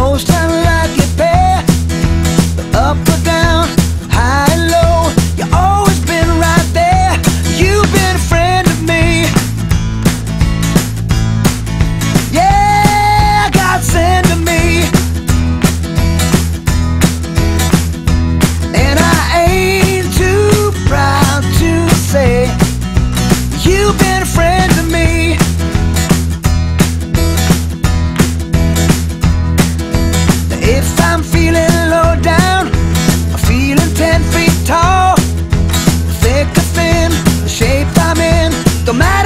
most in, don't